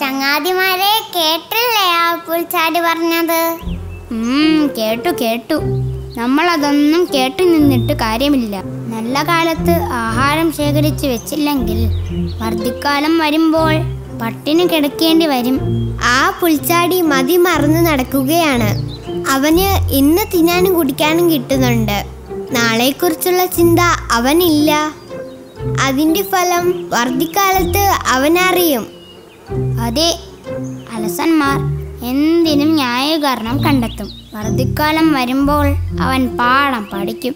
ചങ്ങാതിമാരെ കേട്ടില്ലേ ആ പുൽച്ചാടി പറഞ്ഞത്? കേട്ടു കേട്ടു. നമ്മളതൊന്നും കേട്ടു നിന്നിട്ട് കാര്യമില്ല. നല്ല കാലത്ത് ആഹാരം ശേഖരിച്ച് വെച്ചില്ലെങ്കിൽ വർദ്ധിക്കാലം വരുമ്പോൾ പട്ടിണി കിടക്കേണ്ടി വരും. ആ പുൽച്ചാടി മതി മറന്ന് നടക്കുകയാണ്. അവന് ഇന്ന് തിന്നാനും കുടിക്കാനും കിട്ടുന്നുണ്ട്. നാളെക്കുറിച്ചുള്ള ചിന്ത അവനില്ല. അതിന്റെ ഫലം വർദ്ധിക്കാലത്ത് അവനറിയും. അതെ അലസന്മാർ എന്തിനും ന്യായീകരണം കണ്ടെത്തും. വർദ്ധിക്കാലം വരുമ്പോൾ അവൻ പാഠം പഠിക്കും.